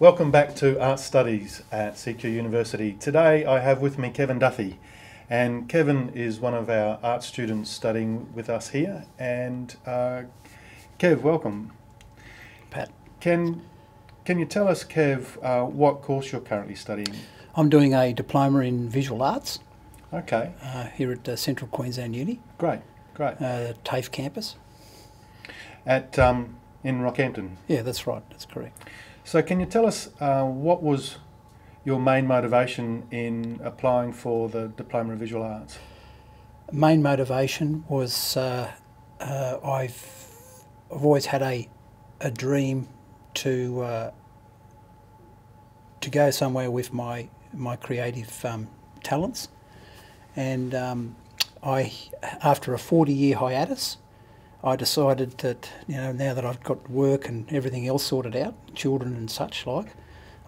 Welcome back to Art Studies at CQ University. Today I have with me Kevin Duthie, and Kevin is one of our art students studying with us here. And uh, Kev, welcome. Pat. Can can you tell us, Kev, uh, what course you're currently studying? I'm doing a diploma in visual arts Okay, uh, here at uh, Central Queensland Uni, great, great. uh, TAFE campus. At um, in Rockhampton. Yeah, that's right, that's correct. So can you tell us uh, what was your main motivation in applying for the diploma of visual arts? Main motivation was uh, uh, I've, I've always had a, a dream to uh, to go somewhere with my my creative um, talents, and um, I after a forty year hiatus, I decided that you know now that I've got work and everything else sorted out, children and such like,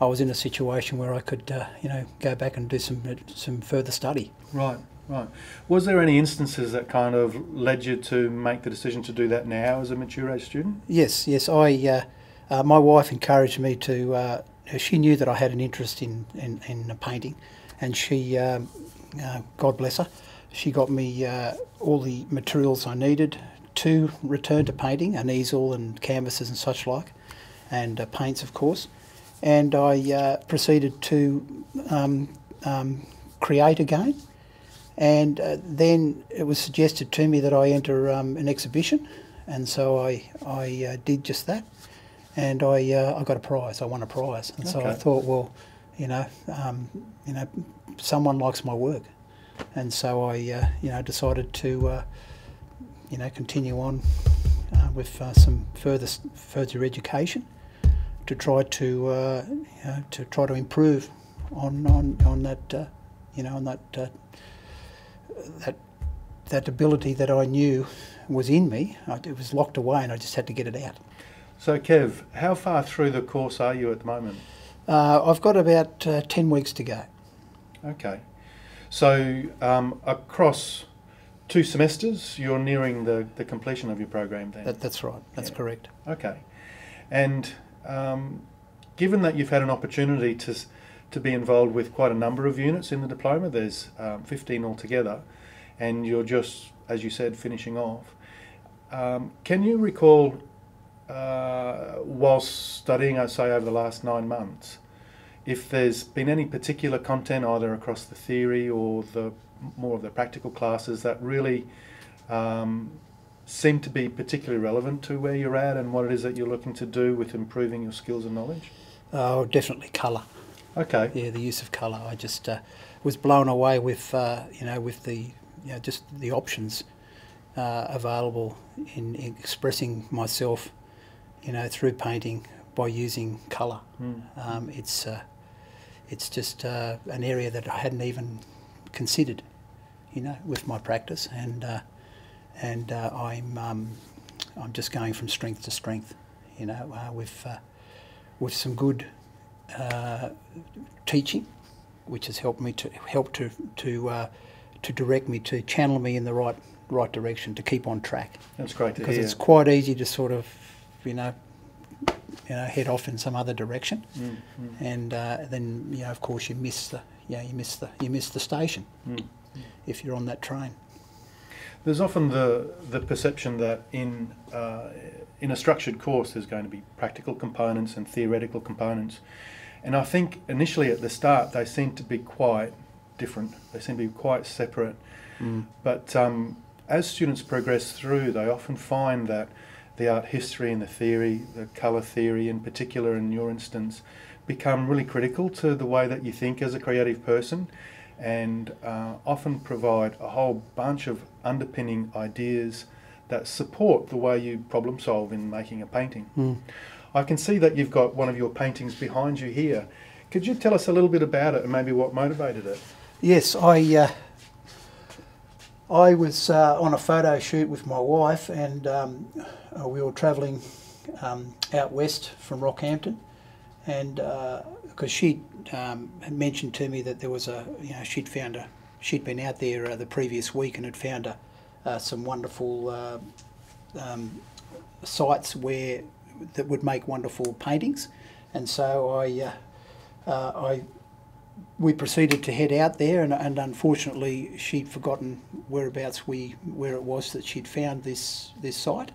I was in a situation where I could uh, you know go back and do some some further study. Right, right. Was there any instances that kind of led you to make the decision to do that now as a mature age student? Yes, yes. I uh, uh, my wife encouraged me to. Uh, she knew that I had an interest in in, in painting, and she, um, uh, God bless her, she got me uh, all the materials I needed to return to painting, an easel and canvases and such like, and uh, paints, of course. And I uh, proceeded to um, um, create again. And uh, then it was suggested to me that I enter um, an exhibition, and so I I uh, did just that, and I uh, I got a prize. I won a prize, and so I thought, well, you know, um, you know, someone likes my work, and so I uh, you know decided to uh, you know continue on uh, with uh, some further further education to try to uh, you know, to try to improve on on on that uh, you know on that uh, that that ability that I knew was in me. I, it was locked away, and I just had to get it out. So, Kev, how far through the course are you at the moment? Uh, I've got about uh, ten weeks to go. Okay. So, um, across two semesters, you're nearing the, the completion of your program then? That, that's right. That's Yeah. correct. Okay. And um, given that you've had an opportunity to, to be involved with quite a number of units in the diploma, there's um, 15 altogether, and you're just, as you said, finishing off. Um, can you recall, uh, whilst studying, I'd say, over the last nine months, if there's been any particular content either across the theory or the more of the practical classes that really um, seem to be particularly relevant to where you're at and what it is that you're looking to do with improving your skills and knowledge? Oh, definitely colour. Okay. Yeah, the use of colour. I just uh, was blown away with uh, you know with the you know just the options uh, available in, in expressing myself, you know, through painting by using colour. Mm. Um, it's uh, it's just uh, an area that I hadn't even considered, you know, with my practice, and uh, and uh, I'm um, I'm just going from strength to strength, you know, uh, with uh, with some good uh, teaching, which has helped me to help to to uh, to direct me to channel me in the right right direction to keep on track. That's great to because it's quite easy to sort of you know you know head off in some other direction Mm, mm, and uh, then you know of course you miss the know, you miss the you miss the station mm. if you're on that train There's often the, the perception that in, uh, in a structured course there's going to be practical components and theoretical components. And I think initially at the start they seem to be quite different, they seem to be quite separate. But um, as students progress through, they often find that the art history and the theory, the colour theory in particular, in your instance, become really critical to the way that you think as a creative person and uh, often provide a whole bunch of underpinning ideas that support the way you problem solve in making a painting. Mm. I can see that you've got one of your paintings behind you here. Could you tell us a little bit about it and maybe what motivated it? Yes, I uh, I was uh, on a photo shoot with my wife, and um, uh, we were travelling um, out west from Rockhampton, and because she um, had mentioned to me that there was a you know she'd found a she'd been out there uh, the previous week and had found a, uh, some wonderful uh, um, sites where that would make wonderful paintings, and so I, uh, uh, I, we proceeded to head out there, and, and unfortunately she'd forgotten whereabouts we where it was that she'd found this this site,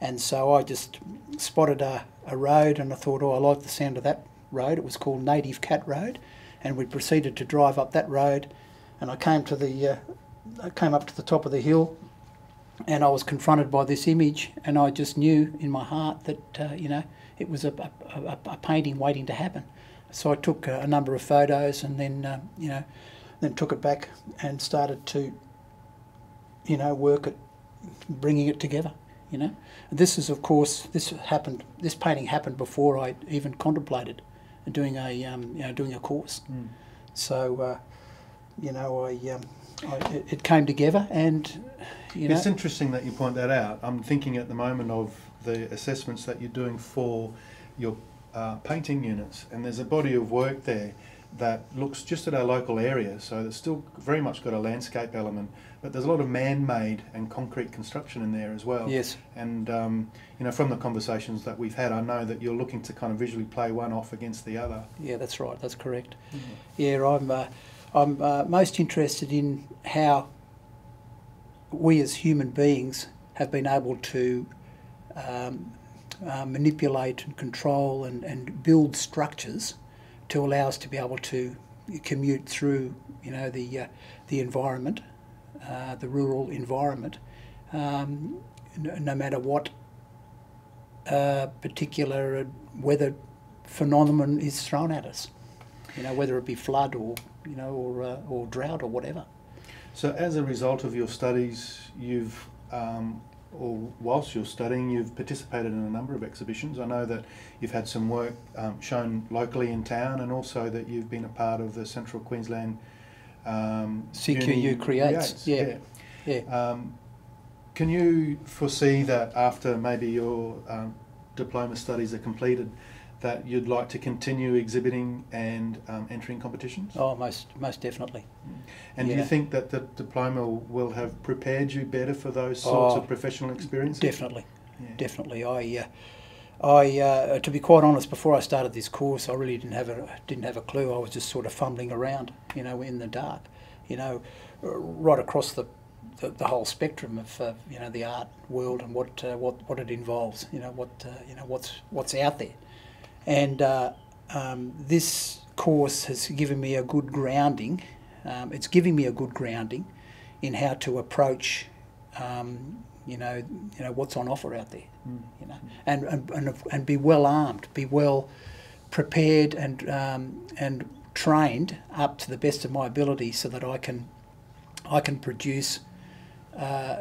and so I just spotted a, a road, and I thought, oh, I like the sound of that road. It was called Native Cat Road, and we proceeded to drive up that road, and I came to the, uh, I came up to the top of the hill, and I was confronted by this image, and I just knew in my heart that uh, you know it was a, a, a, a, painting waiting to happen. So I took a, number of photos, and then uh, you know, then took it back and started to you know work at bringing it together. You know, this is of course this happened. This painting happened before I even contemplated doing a um, you know doing a course. Mm. So uh, you know I, um, I it, it came together and you know. It's interesting that you point that out. I'm thinking at the moment of the assessments that you're doing for your uh, painting units, and there's a body of work there that looks just at our local area, so it's still very much got a landscape element, but there's a lot of man-made and concrete construction in there as well. Yes. And um, you know, from the conversations that we've had, I know that you're looking to kind of visually play one off against the other. Yeah, that's right. That's correct. Mm-hmm. Yeah, I'm. Uh, I'm uh, most interested in how we as human beings have been able to um, uh, manipulate and control and, and build structures to allow us to be able to commute through, you know, the uh, the environment, uh, the rural environment, um, no, no, matter what uh, particular weather phenomenon is thrown at us, you know, whether it be flood or you know or uh, or drought or whatever. So, as a result of your studies, you've, um, or whilst you're studying, you've participated in a number of exhibitions. I know that you've had some work um, shown locally in town, and also that you've been a part of the Central Queensland um, CQU creates. creates. Yeah, yeah. Um, can you foresee that after maybe your um, diploma studies are completed? That you'd like to continue exhibiting and um, entering competitions? Oh, most most definitely. And yeah. do you think that the diploma will have prepared you better for those sorts oh, of professional experiences? Definitely, yeah. definitely. I, uh, I, uh, to be quite honest, before I started this course, I really didn't have a didn't have a clue. I was just sort of fumbling around, you know, in the dark, you know, right across the the, the, whole spectrum of uh, you know the art world and what uh, what what it involves. You know what uh, you know what's what's out there. And uh, um, this course has given me a good grounding. Um, it's giving me a good grounding in how to approach, um, you know, you know what's on offer out there, mm. you know, and, and, and and be well armed, be well prepared, and um, and trained up to the best of my ability, so that I can I can produce uh,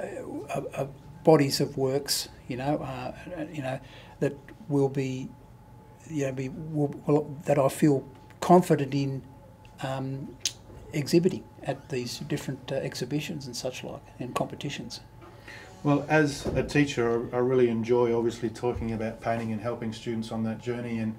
a, a bodies of works, you know, uh, you know, that will be you know, be, well, that I feel confident in um, exhibiting at these different uh, exhibitions and such like and competitions. Well, as a teacher, I really enjoy obviously talking about painting and helping students on that journey, and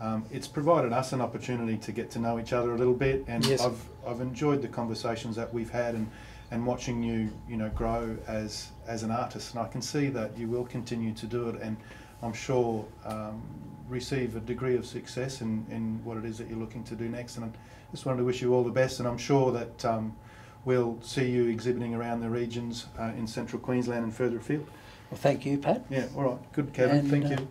um, it's provided us an opportunity to get to know each other a little bit. And yes. I've I've enjoyed the conversations that we've had, and and watching you you know grow as as an artist, and I can see that you will continue to do it, and I'm sure um, receive a degree of success in, in what it is that you're looking to do next. And I just wanted to wish you all the best, and I'm sure that um, we'll see you exhibiting around the regions uh, in central Queensland and further afield. Well, thank you, Pat. Yeah, all right. Good, Kevin. And, thank uh, you.